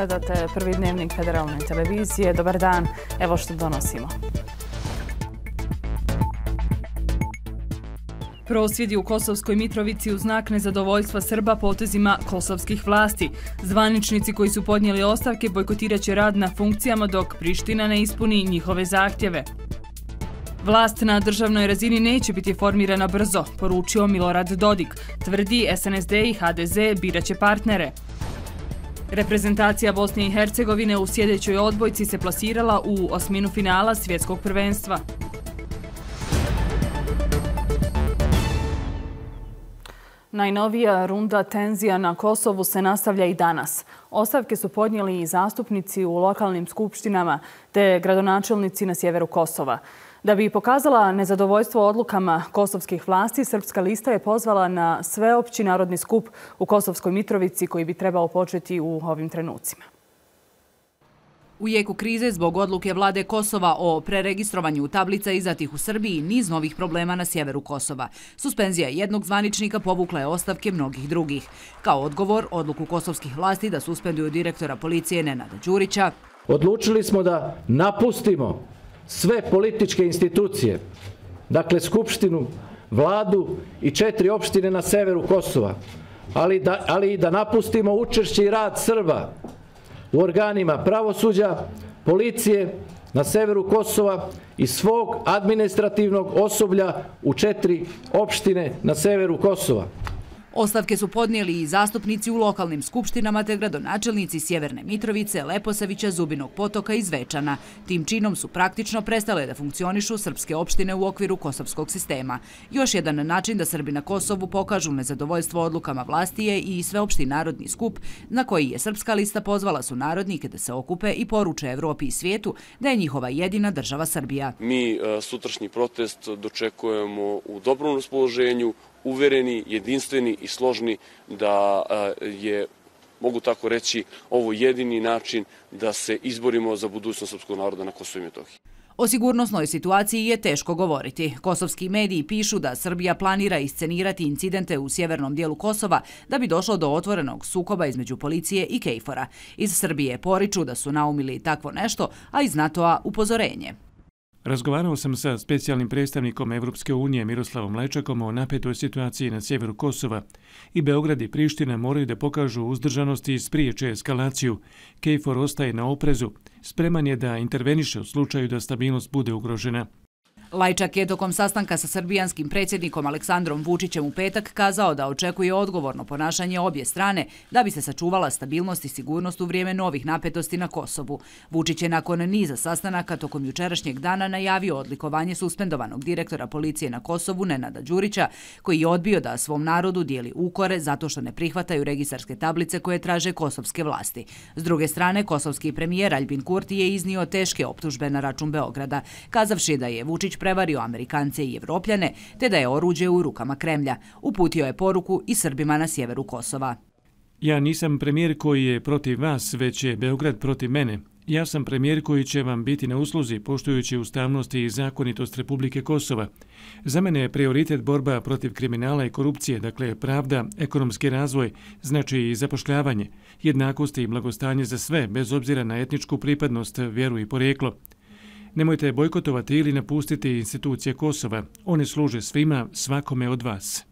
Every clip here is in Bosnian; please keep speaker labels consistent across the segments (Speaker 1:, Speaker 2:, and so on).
Speaker 1: Gledate prvi dnevnik federalne televizije. Dobar dan, evo što donosimo. Prosvjedi u Kosovskoj Mitrovici u znak nezadovoljstva Srba potezima kosovskih vlasti. Zvaničnici koji su podnijeli ostavke bojkotiraće rad na funkcijama dok Priština ne ispuni njihove zahtjeve. Vlast na državnoj razini neće biti formirana brzo, poručio Milorad Dodik. Tvrdi SNSD i HDZ biraće partnere. Reprezentacija Bosne i Hercegovine u sjedećoj odbojci se plasirala u osminu finala svjetskog prvenstva. Najnovija runda tenzija na Kosovu se nastavlja i danas. Ostavke su podnijeli i zastupnici u lokalnim skupštinama te gradonačelnici na sjeveru Kosova. Da bi pokazala nezadovoljstvo odlukama kosovskih vlasti, Srpska lista je pozvala na sveopći narodni skup u Kosovskoj Mitrovici koji bi trebao početi u ovim trenucima.
Speaker 2: U jeku krize zbog odluke vlade Kosova o preregistrovanju tablica izatih u Srbiji niz novih problema na sjeveru Kosova. Suspenzija jednog zvaničnika povukla je ostavke mnogih drugih. Kao odgovor, odluku kosovskih vlasti da suspenduju direktora policije Nenada Đurića.
Speaker 3: Odlučili smo da napustimo sve političke institucije, dakle Skupštinu, vladu i četiri opštine na severu Kosova, ali, da, ali i da napustimo učešće i rad Srba u organima pravosuđa, policije na severu Kosova i svog administrativnog osoblja u četiri opštine na severu Kosova.
Speaker 2: Ostavke su podnijeli i zastupnici u lokalnim skupštinama te gradonačelnici Sjeverne Mitrovice, Leposavića, Zubinog potoka i Zvečana. Tim činom su praktično prestale da funkcionišu srpske opštine u okviru kosovskog sistema. Još jedan način da Srbi na Kosovu pokažu nezadovoljstvo odlukama vlasti je i sveopšti narodni skup na koji je Srpska lista pozvala su narodnike da se okupe i poruče Evropi i svijetu da je njihova jedina država Srbija.
Speaker 4: Mi e, sutrašnji protest dočekujemo u dobrom raspoloženju, uvereni, jedinstveni i složni da je, mogu tako reći, ovo jedini način da se izborimo za budućnost srpskog naroda na Kosovo i Metohiji.
Speaker 2: O sigurnosnoj situaciji je teško govoriti. Kosovski mediji pišu da Srbija planira iscenirati incidente u sjevernom dijelu Kosova da bi došlo do otvorenog sukoba između policije i Kejfora. Iz Srbije poriču da su naumili takvo nešto, a iz NATO-a upozorenje.
Speaker 5: Razgovarao sam sa specijalnim predstavnikom Evropske unije Miroslavom Lečakom o napetoj situaciji na sjeveru Kosova i Beograd i Priština moraju da pokažu uzdržanost i spriječe eskalaciju. Kejfor ostaje na oprezu, spreman je da interveniše u slučaju da stabilnost bude ugrožena.
Speaker 2: Lajčak je tokom sastanka sa srbijanskim predsjednikom Aleksandrom Vučićem u petak kazao da očekuje odgovorno ponašanje obje strane da bi se sačuvala stabilnost i sigurnost u vrijeme novih napetosti na Kosovu. Vučić je nakon niza sastanaka tokom jučerašnjeg dana najavio odlikovanje suspendovanog direktora policije na Kosovu Nenada Đurića, koji je odbio da svom narodu dijeli ukore zato što ne prihvataju registarske tablice koje traže kosovske vlasti. S druge strane, kosovski premijer Albin Kurti je iznio teške optužbe na račun Beograda, kazavši da je Vučić prevario Amerikance i Evropljane, te da je oruđe u rukama Kremlja. Uputio je poruku i Srbima na sjeveru Kosova.
Speaker 5: Ja nisam premijer koji je protiv vas, već je Beograd protiv mene. Ja sam premijer koji će vam biti na usluzi, poštujući ustavnost i zakonitost Republike Kosova. Za mene je prioritet borba protiv kriminala i korupcije, dakle pravda, ekonomski razvoj, znači i zapošljavanje, jednakost i blagostanje za sve, bez obzira na etničku pripadnost, vjeru i porijeklo. Nemojte bojkotovati ili napustiti institucije Kosova. One služe svima, svakome od vas.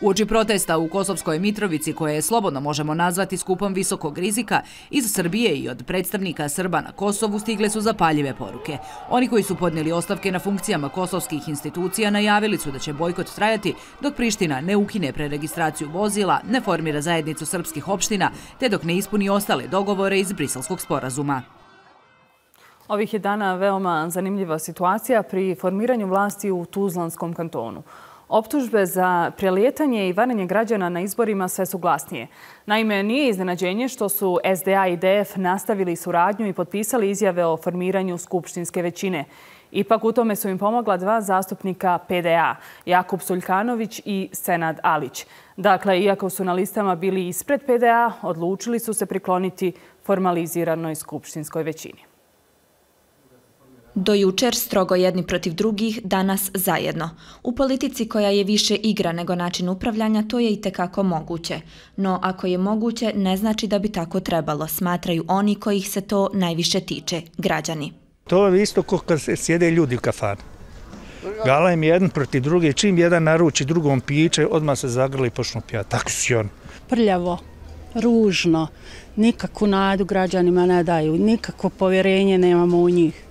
Speaker 2: U oči protesta u Kosovskoj Mitrovici, koje je slobodno možemo nazvati skupom visokog rizika, iz Srbije i od predstavnika Srba na Kosovu stigle su zapaljive poruke. Oni koji su podnijeli ostavke na funkcijama kosovskih institucija najavili su da će bojkot trajati dok Priština ne ukine preregistraciju vozila, ne formira zajednicu srpskih opština, te dok ne ispuni ostale dogovore iz Briselskog sporazuma.
Speaker 1: Ovih je dana veoma zanimljiva situacija pri formiranju vlasti u Tuzlanskom kantonu. Optužbe za prelijetanje i varanje građana na izborima sve su glasnije. Naime, nije iznenađenje što su SDA i DF nastavili suradnju i potpisali izjave o formiranju skupštinske većine. Ipak u tome su im pomogla dva zastupnika PDA, Jakub Suljkanović i Senad Alić. Dakle, iako su na listama bili ispred PDA, odlučili su se prikloniti formaliziranoj skupštinskoj većini.
Speaker 6: Do jučer strogo jedni protiv drugih, danas zajedno. U politici koja je više igra nego način upravljanja, to je i tekako moguće. No ako je moguće, ne znači da bi tako trebalo, smatraju oni kojih se to najviše tiče, građani.
Speaker 7: To je isto kao kad sjede ljudi u kafanu. Gala im jedan protiv druge, čim jedan naruči drugom piće, odmah se zagrli i počnu pijati. Tako si on.
Speaker 8: Prljavo, ružno, nikakvu nadu građanima ne daju, nikakvo povjerenje nemamo u njih.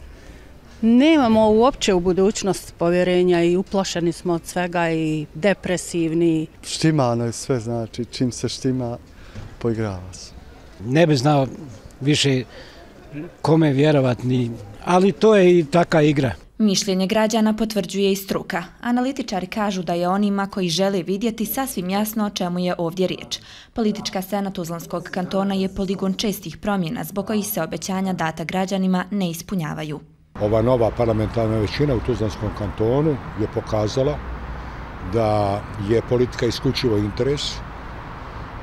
Speaker 8: Nemamo uopće u budućnost povjerenja i uplošeni smo od svega i depresivni.
Speaker 9: Štimano je sve, znači čim se štima, poigrava se.
Speaker 10: Ne bi znao više kome vjerovatni, ali to je i taka igra.
Speaker 6: Mišljenje građana potvrđuje i struka. Analitičari kažu da je onima koji žele vidjeti sasvim jasno o čemu je ovdje riječ. Politička scena Tuzlanskog kantona je poligon čestih promjena zbog kojih se obećanja data građanima ne ispunjavaju.
Speaker 11: Ova nova parlamentarna većina u Tuzlanskom kantonu je pokazala da je politika isključivo interes.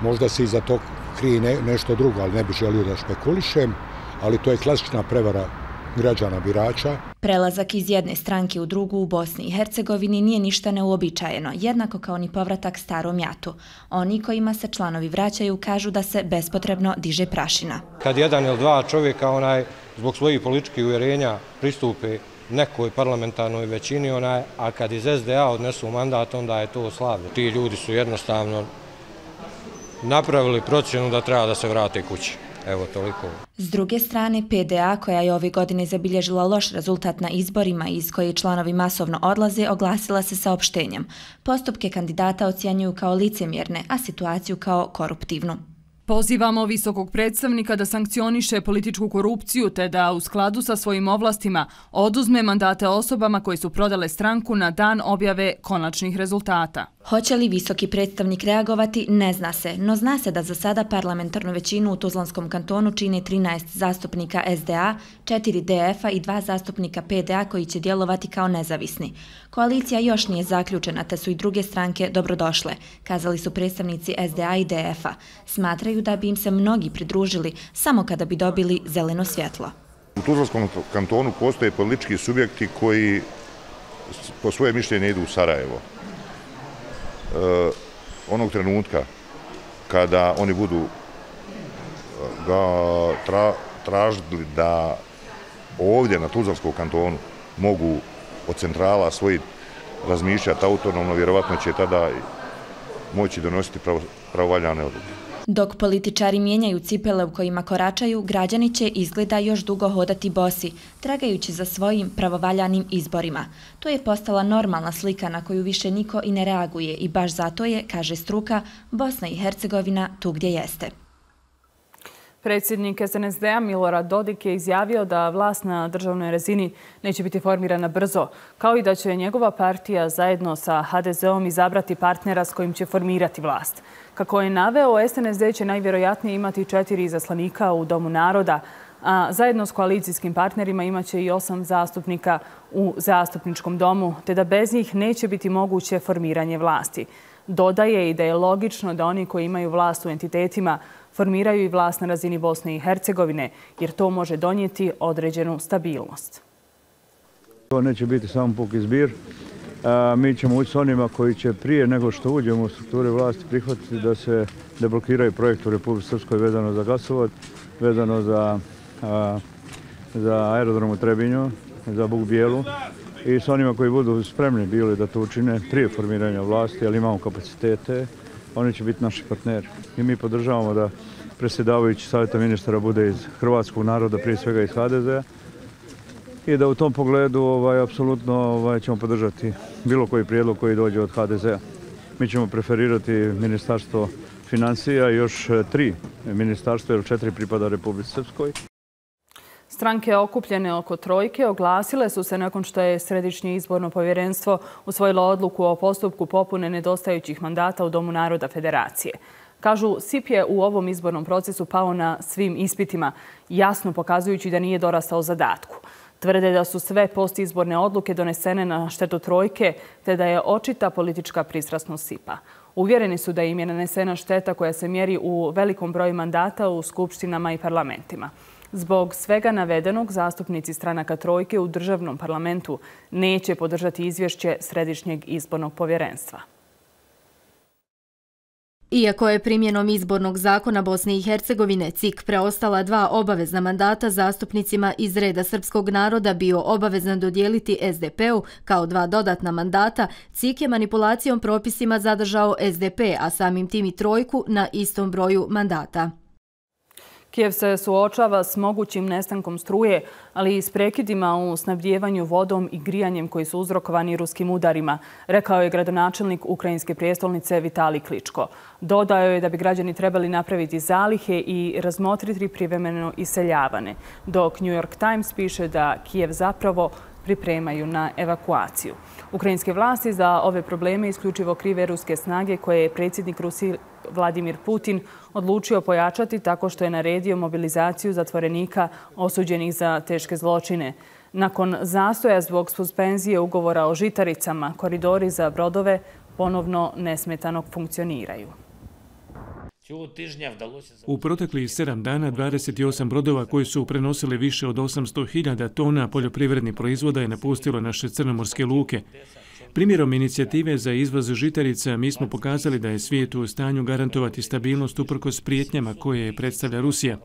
Speaker 11: Možda se iza to krije nešto drugo, ali ne bi želio da špekulišem, ali to je klasična prevara građana birača.
Speaker 6: Prelazak iz jedne stranke u drugu u Bosni i Hercegovini nije ništa neuobičajeno, jednako kao ni povratak starom jatu. Oni kojima se članovi vraćaju kažu da se bespotrebno diže prašina.
Speaker 12: Kad jedan ili dva čovjeka onaj, zbog svojih političkih uvjerenja pristupe nekoj parlamentarnoj većini, onaj, a kad iz SDA odnesu mandat, onda je to slavlje. Ti ljudi su jednostavno napravili procjenu da treba da se vrate kući. Evo, toliko.
Speaker 6: S druge strane, PDA, koja je ove godine zabilježila loš rezultat na izborima iz koje članovi masovno odlaze, oglasila se saopštenjem. Postupke kandidata ocjenjuju kao licemjerne, a situaciju kao koruptivnu.
Speaker 1: Pozivamo visokog predstavnika da sankcioniše političku korupciju te da u skladu sa svojim ovlastima oduzme mandate osobama koji su prodale stranku na dan objave konačnih rezultata.
Speaker 6: Hoće li visoki predstavnik reagovati, ne zna se, no zna se da za sada parlamentarnu većinu u Tuzlanskom kantonu čine 13 zastupnika SDA, 4 DF-a i 2 zastupnika PDA koji će djelovati kao nezavisni. Koalicija još nije zaključena, te su i druge stranke dobrodošle, kazali su predstavnici SDA i DF-a. Smatraju da bi im se mnogi pridružili samo kada bi dobili zeleno svjetlo.
Speaker 13: U Tuzlanskom kantonu postoje politički subjekti koji po svoje mišljenje idu u Sarajevo. Eh, onog trenutka kada oni budu eh, tražili da ovdje na Tuzlanskom kantonu mogu od centrala svoji razmišljati autonomno, vjerovatno će tada moći donositi pravovaljane odluke.
Speaker 6: Dok političari mijenjaju cipele u kojima koračaju, građani će izgleda još dugo hodati bosi, tragajući za svojim pravovaljanim izborima. To je postala normalna slika na koju više niko i ne reaguje i baš zato je, kaže struka, Bosna i Hercegovina tu gdje jeste.
Speaker 1: Predsjednik SNSD-a Milorad Dodik je izjavio da vlast na državnoj rezini neće biti formirana brzo, kao i da će njegova partija zajedno sa HDZ-om izabrati partnera s kojim će formirati vlast. Kako je naveo, SNSD će najvjerojatnije imati četiri zaslanika u Domu naroda, a zajedno s koalicijskim partnerima imaće i osam zastupnika u zastupničkom domu, te da bez njih neće biti moguće formiranje vlasti. Dodaje i da je logično da oni koji imaju vlast u entitetima formiraju i vlast na razini Bosne i Hercegovine, jer to može donijeti određenu stabilnost.
Speaker 14: To neće biti samo puk izbir. Mi ćemo ući s onima koji će prije nego što uđemo u strukture vlasti prihvatiti da se deblokiraju projekt u Republike Srpskoj vezano za gasovod, vezano za aerodrom u Trebinju, za Bug Bijelu i s onima koji budu spremni bili da to učine prije formiranja vlasti, ali imamo kapacitete, oni će biti naši partneri. I mi podržavamo da predsjedavajući savjeta ministara bude iz Hrvatskog naroda, prije svega iz HDZ-a. I da u tom pogledu ovaj, apsolutno ovaj, ćemo podržati bilo koji prijedlog koji dođe od HDZ-a. Mi ćemo preferirati ministarstvo financija i još e, tri ministarstva, jer četiri pripada Republike Srpskoj.
Speaker 1: Stranke okupljene oko trojke oglasile su se nakon što je Središnje izborno povjerenstvo usvojilo odluku o postupku popune nedostajućih mandata u Domu naroda federacije. Kažu, SIP je u ovom izbornom procesu pao na svim ispitima, jasno pokazujući da nije dorastao zadatku. Tvrde da su sve postizborne odluke donesene na štetu trojke, te da je očita politička pristrasnost SIP-a. Uvjereni su da im je nanesena šteta koja se mjeri u velikom broju mandata u skupštinama i parlamentima. Zbog svega navedenog, zastupnici stranaka Trojke u državnom parlamentu neće podržati izvješće Središnjeg izbornog povjerenstva.
Speaker 15: Iako je primjenom izbornog zakona Bosne i Hercegovine CIK preostala dva obavezna mandata zastupnicima iz reda srpskog naroda bio obavezan dodijeliti SDP-u kao dva dodatna mandata, CIK je manipulacijom propisima zadržao SDP, a samim tim i trojku na istom broju mandata.
Speaker 1: Kijev se suočava s mogućim nestankom struje, ali i s prekidima u snabdjevanju vodom i grijanjem koji su uzrokovani ruskim udarima, rekao je gradonačelnik Ukrajinske prijestolnice Vitali Kličko. Dodao je da bi građani trebali napraviti zalihe i razmotriti privremeno iseljavane, dok New York Times piše da Kijev zapravo pripremaju na evakuaciju. Ukrajinske vlasti za ove probleme isključivo krive ruske snage koje je predsjednik Rusije Vladimir Putin odlučio pojačati tako što je naredio mobilizaciju zatvorenika osuđenih za teške zločine. Nakon zastoja zbog suspenzije ugovora o žitaricama, koridori za brodove ponovno nesmetanog funkcioniraju.
Speaker 5: U proteklih sedam dana 28 brodova koji su prenosili više od 800.000 tona poljoprivrednih proizvoda je napustilo naše crnomorske luke. Primjerom inicijative za izvoz žitarica mi smo pokazali da je svijet u stanju garantovati stabilnost uprkos prijetnjama koje predstavlja Rusija.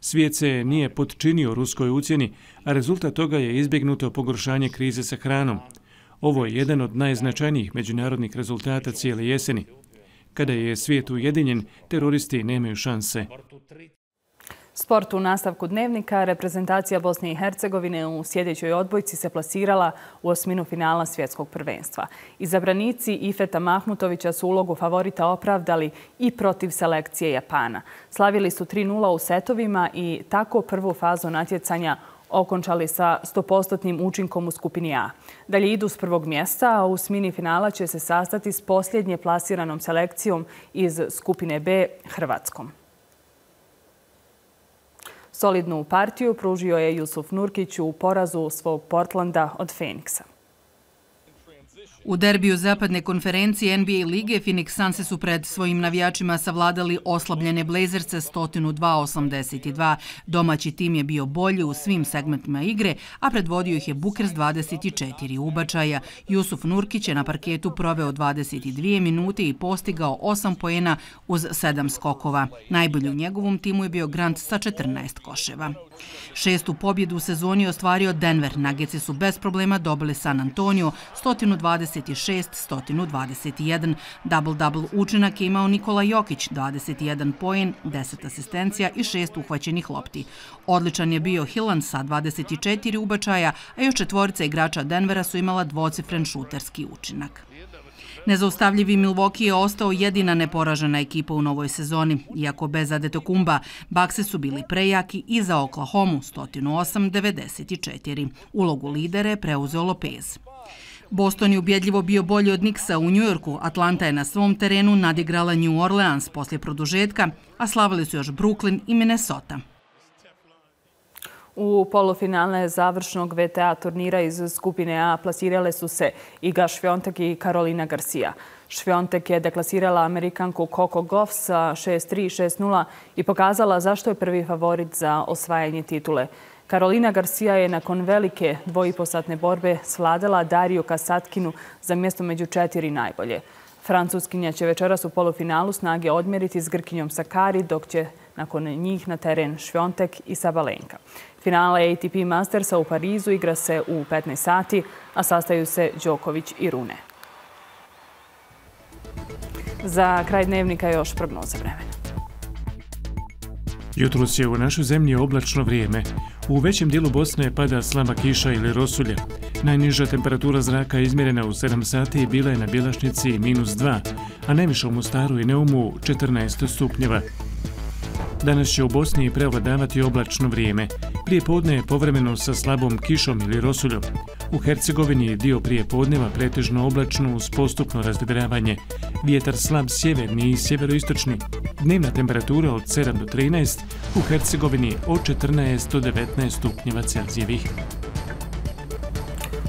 Speaker 5: Svijet se nije potčinio ruskoj ucjeni, a rezultat toga je izbjegnuto pogoršanje krize sa hranom. Ovo je jedan od najznačajnijih međunarodnih rezultata cijele jeseni. Kada je svijet ujedinjen, teroristi nemaju šanse.
Speaker 1: Sport u nastavku dnevnika, reprezentacija Bosne i Hercegovine u sjedećoj odbojci se plasirala u osminu finala svjetskog prvenstva. Izabranici Ifeta Mahmutovića su ulogu favorita opravdali i protiv selekcije Japana. Slavili su 3-0 u setovima i tako prvu fazu natjecanja okončali sa 100% učinkom u skupini A. Dalje idu s prvog mjesta, a u smini finala će se sastati s posljednje plasiranom selekcijom iz skupine B Hrvatskom. Solidnu partiju pružio je Jusuf Nurkić u porazu svog Portlanda od Feniksa.
Speaker 9: U derbiju zapadne konferencije NBA lige Phoenix Sunse su pred svojim navijačima savladali oslabljene Blazerce 102-82. Domaći tim je bio bolji u svim segmentima igre, a predvodio ih je Bukers 24 ubačaja. Jusuf Nurkić je na parketu proveo 22 minute i postigao 8 pojena uz 7 skokova. Najbolji u njegovom timu je bio Grant sa 14 koševa. Šestu pobjedu u sezoni ostvario Denver. Nageci su bez problema dobili San Antonio 120 126-121. Double-double učinak je imao Nikola Jokić, 21 poen, 10 asistencija i 6 uhvaćenih lopti. Odličan je bio Hillan sa 24 ubačaja, a još četvorica igrača Denvera su imala dvocifren šuterski učinak. Nezaustavljivi Milwaukee je ostao jedina neporažena ekipa u novoj sezoni. Iako bez Adetokumba, Bakse su bili prejaki i za Oklahoma 108-94. Ulogu lidere preuzeo Lopez. Boston je ubjedljivo bio bolji od Nixa u Njujorku. Atlanta je na svom terenu nadigrala New Orleans poslije produžetka, a slavili su još Brooklyn i Minnesota.
Speaker 1: U polufinale završnog VTA turnira iz skupine A plasirale su se Iga Švjontek i Karolina Garcia. Švjontek je deklasirala Amerikanku Coco Goff sa 6-3-6-0 i pokazala zašto je prvi favorit za osvajanje titule. Karolina Garcia je nakon velike dvojiposatne borbe svladala Dariju Kasatkinu za mjesto među četiri najbolje. Francuskinja će večeras u polufinalu snage odmjeriti s Grkinjom Sakari, dok će nakon njih na teren Švjontek i Sabalenka. Finale ATP Mastersa u Parizu igra se u 15 sati, a sastaju se Đoković i Rune. Za kraj dnevnika još prognoza vremena.
Speaker 5: Jutro se u našoj zemlji oblačno vrijeme. U većem dijelu Bosne pada slaba kiša ili rosulje. Najniža temperatura zraka izmjerena u 7 sati bila je na Bjelašnici minus 2, a najviše u Mostaru i Neumu 14 stupnjeva. Danas će u Bosni preovladavati oblačno vrijeme. Prije podne je povremeno sa slabom kišom ili rosuljom. U Hercegovini je dio prije podneva pretežno oblačno uz postupno razvedravanje. Vjetar slab sjeverni i sjeveroistočni. Dnevna temperatura od 7 do 13, u Hercegovini od 14 do 19 stupnjeva Celzijevih.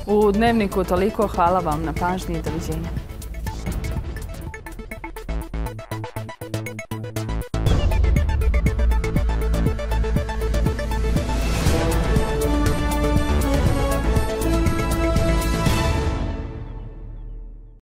Speaker 1: U dnevniku toliko hvala vam na pažnji i doviđenja.